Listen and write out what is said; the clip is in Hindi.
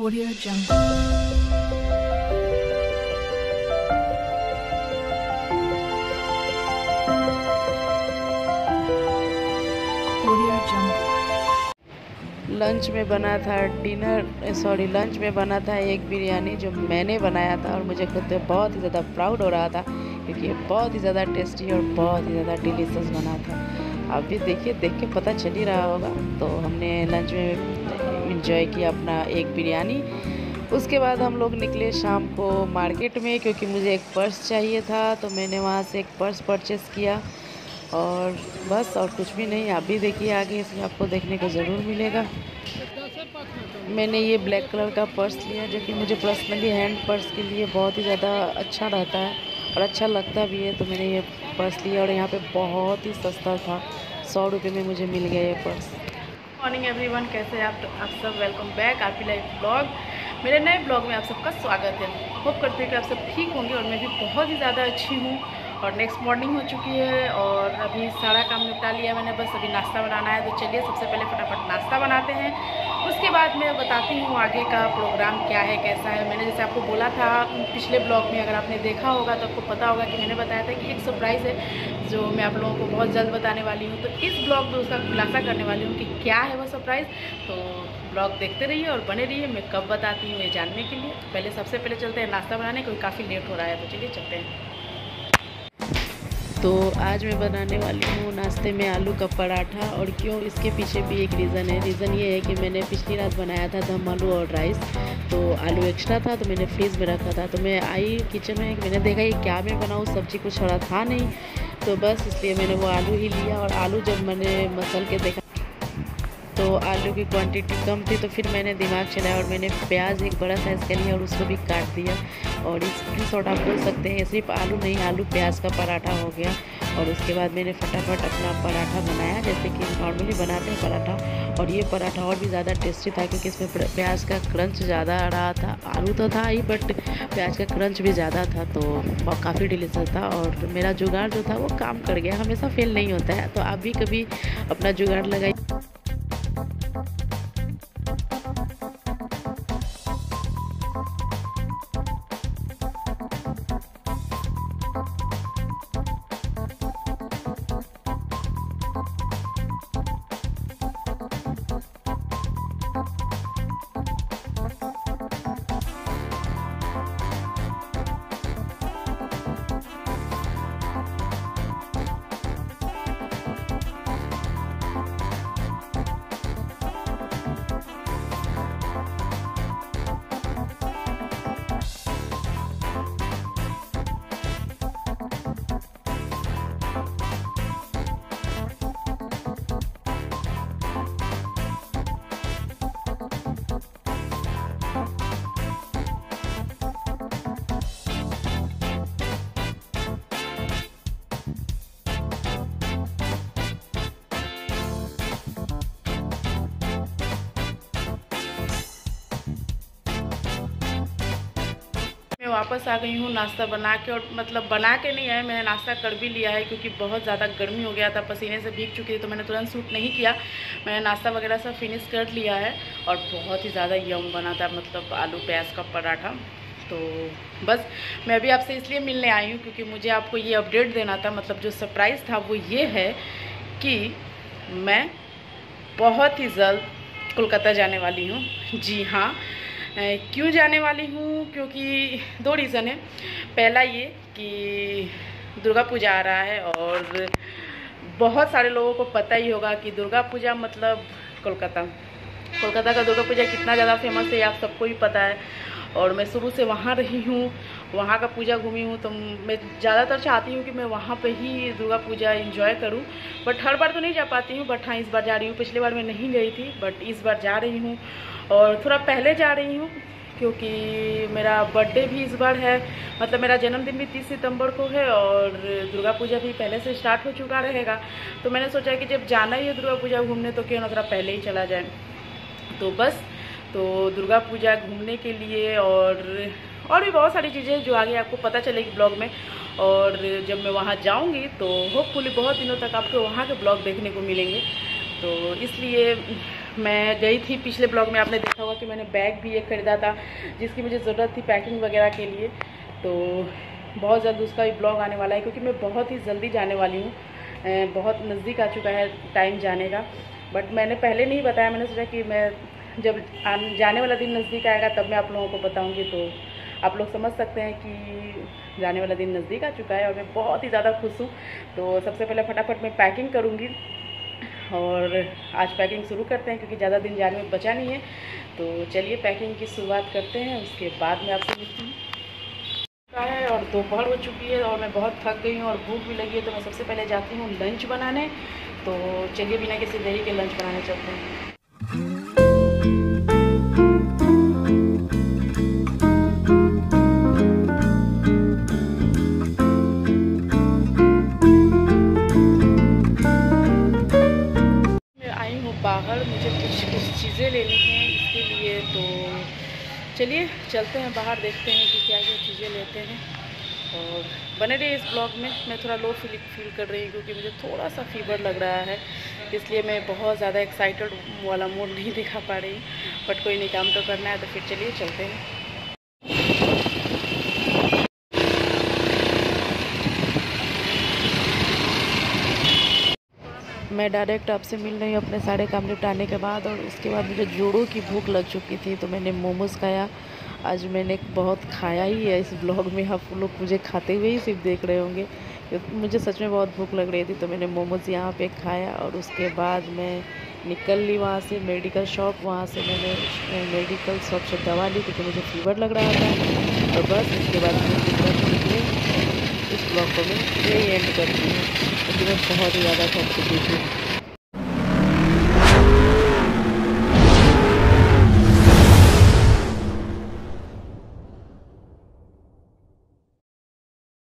Audio Jungle. लंच में बना था डिनर सॉरी, लंच में बना था एक बिरयानी जो मैंने बनाया था और मुझे खुद बहुत ही ज़्यादा प्राउड हो रहा था क्योंकि ये बहुत ही ज़्यादा टेस्टी और बहुत ही ज़्यादा डिलीशियस बना था। आप भी देखिए, देख के पता चल ही रहा होगा। तो हमने लंच में इंजॉय किया अपना एक बिरयानी। उसके बाद हम लोग निकले शाम को मार्केट में, क्योंकि मुझे एक पर्स चाहिए था तो मैंने वहाँ से एक पर्स परचेस किया। और बस, और कुछ भी नहीं, आप भी देखिए आगे, इसमें आपको देखने को ज़रूर मिलेगा। मैंने ये ब्लैक कलर का पर्स लिया, जो कि मुझे पर्सनली हैंड पर्स के लिए बहुत ही ज़्यादा अच्छा रहता है और अच्छा लगता भी है तो मैंने ये पर्स लिया और यहाँ पे बहुत ही सस्ता था। सौ रुपये में मुझे मिल गया ये पर्स। मॉर्निंग एवरीवन, कैसे हैं आप आप सब? वेलकम बैक आपकी लाइफ ब्लॉग मेरे नए ब्लॉग में आप सबका स्वागत है। होप करते हैं कि आप सब ठीक होंगे और मैं भी बहुत ही ज़्यादा अच्छी हूँ। और नेक्स्ट मॉर्निंग हो चुकी है और अभी सारा काम निपटा लिया मैंने, बस अभी नाश्ता बनाना है। तो चलिए सबसे पहले फटाफट नाश्ता बनाते हैं। उसके बाद मैं बताती हूँ आगे का प्रोग्राम क्या है, कैसा है। मैंने जैसे आपको बोला था, पिछले ब्लॉग में अगर आपने देखा होगा तो आपको पता होगा कि मैंने बताया था कि एक सरप्राइज़ है जो मैं आप लोगों को बहुत जल्द बताने वाली हूँ। तो इस ब्लॉग में उसका खुलासा करने वाली हूँ कि क्या है वो सरप्राइज़ तो ब्लॉग देखते रहिए और बने रहिए, मैं कब बताती हूँ ये जानने के लिए। पहले सबसे पहले चलते हैं नाश्ता बनाने, क्योंकि काफ़ी लेट हो रहा है तो चलिए चलते हैं। तो आज मैं बनाने वाली हूँ नाश्ते में आलू का पराठा और क्यों इसके पीछे भी एक रीज़न है। रीज़न ये है कि मैंने पिछली रात बनाया था दम आलू और राइस तो आलू एक्स्ट्रा था तो मैंने फ्रीज में रखा था। तो मैं आई किचन में, मैंने देखा ये क्या मैं बनाऊँ, सब्ज़ी कुछ थोड़ा था नहीं तो बस इसलिए मैंने वो आलू ही लिया। और आलू जब मैंने मसल के देखा तो आलू की क्वांटिटी कम थी तो फिर मैंने दिमाग चलाया और मैंने प्याज एक बड़ा साइज़ का लिया और उसको भी काट दिया। और स्क्रीन शॉट आप बोल सकते हैं सिर्फ़ आलू नहीं, आलू प्याज का पराठा हो गया। और उसके बाद मैंने फटाफट अपना पराठा बनाया, जैसे कि नॉर्मली बनाते हैं पराठा। और ये पराठा और भी ज़्यादा टेस्टी था, क्योंकि इसमें प्याज का क्रंच ज़्यादा आ रहा था। आलू तो था ही बट प्याज का क्रंच भी ज़्यादा था तो काफ़ी डिलीशियस था। और मेरा जुगाड़ जो था, वो काम कर गया, हमेशा फेल नहीं होता है। तो आप भी कभी अपना जुगाड़ लगाइए। वापस आ गई हूँ, नाश्ता बना के और मतलब बना के नहीं आया मैंने नाश्ता कर भी लिया है क्योंकि बहुत ज़्यादा गर्मी हो गया था, पसीने से भीग चुकी थी तो मैंने तुरंत सूट नहीं किया। मैंने नाश्ता वगैरह सब फिनिश कर लिया है और बहुत ही ज़्यादा यम बना था मतलब आलू प्याज का पराठा। तो बस, मैं अभी आपसे इसलिए मिलने आई हूँ क्योंकि मुझे आपको ये अपडेट देना था मतलब जो सरप्राइज़ था वो ये है कि मैं बहुत ही जल्द कोलकाता जाने वाली हूँ। जी हाँ क्यों जाने वाली हूँ? क्योंकि दो रीज़न है। पहला ये कि दुर्गा पूजा आ रहा है और बहुत सारे लोगों को पता ही होगा कि दुर्गा पूजा मतलब कोलकाता। कोलकाता का दुर्गा पूजा कितना ज़्यादा फ़ेमस है, आप सबको ही पता है। और मैं शुरू से वहाँ रही हूँ। वहाँ का पूजा घूमी हूँ तो मैं ज़्यादातर चाहती हूँ कि मैं वहाँ पे ही दुर्गा पूजा इंजॉय करूँ। बट हर बार तो नहीं जा पाती हूँ बट हाँ इस बार जा रही हूँ। पिछले बार मैं नहीं गई थी बट इस बार जा रही हूँ। और थोड़ा पहले जा रही हूँ, क्योंकि मेरा बर्थडे भी इस बार है। मतलब मेरा जन्मदिन भी तीस सितंबर को है और दुर्गा पूजा भी पहले से स्टार्ट हो चुका रहेगा। तो मैंने सोचा कि जब जाना ही है दुर्गा पूजा घूमने तो क्यों ना थोड़ा पहले ही चला जाए। तो बस तो दुर्गा पूजा घूमने के लिए और और भी बहुत सारी चीज़ें जो आगे आपको पता चलेगी ब्लॉग में। और जब मैं वहाँ जाऊँगी तो होपफुली बहुत दिनों तक आपको वहाँ के ब्लॉग देखने को मिलेंगे। तो इसलिए मैं गई थी, पिछले ब्लॉग में आपने देखा होगा कि मैंने बैग भी एक ख़रीदा था, जिसकी मुझे ज़रूरत थी पैकिंग वगैरह के लिए। तो बहुत जल्द उसका भी ब्लॉग आने वाला है, क्योंकि मैं बहुत ही जल्दी जाने वाली हूँ। बहुत नज़दीक आ चुका है टाइम जाने का। बट मैंने पहले नहीं बताया, मैंने सोचा कि मैं जब जाने वाला दिन नज़दीक आएगा, तब मैं आप लोगों को बताऊँगी तो आप लोग समझ सकते हैं कि जाने वाला दिन नज़दीक आ चुका है और मैं बहुत ही ज़्यादा खुश हूँ। तो सबसे पहले फटाफट मैं पैकिंग करूँगी और आज पैकिंग शुरू करते हैं क्योंकि ज़्यादा दिन जाने में बचा नहीं है। तो चलिए पैकिंग की शुरुआत करते हैं, उसके बाद में आपसे मिलती हूँ। है और दोपहर हो चुकी है और मैं बहुत थक गई हूँ और भूख भी लगी है तो मैं सबसे पहले जाती हूँ लंच बनाने। तो चलिए बिना किसी देरी के लंच बनाने चलते हैं। इसके लिए तो चलिए, चलते हैं बाहर, देखते हैं कि क्या क्या चीज़ें लेते हैं। और बने रहिए इस ब्लॉग में। मैं थोड़ा लो फील फील कर रही हूँ क्योंकि मुझे थोड़ा सा फीवर लग रहा है, इसलिए मैं बहुत ज़्यादा एक्साइटेड वाला मूड नहीं दिखा पा रही बट कोई नहीं, काम तो करना है तो फिर चलिए, चलते हैं। मैं डायरेक्ट आपसे मिल रही हूँ अपने सारे काम निपटाने के बाद और उसके बाद मुझे जोड़ों की भूख लग चुकी थी तो मैंने मोमोज़ खाया। आज मैंने बहुत खाया ही है इस ब्लॉग में, आप लोग मुझे खाते हुए ही सिर्फ़ देख रहे होंगे। मुझे सच में बहुत भूख लग रही थी तो मैंने मोमोज़ यहाँ पे खाया और उसके बाद मैं निकल ली वहाँ से मेडिकल शॉप वहाँ से मैंने मेडिकल शॉप से दवा ली क्योंकि मुझे फीवर लग रहा था। और बस उसके बाद निकले इस ब्लॉग को मैं यही एंड करती हूँ। बहुत ही ज़्यादा थक है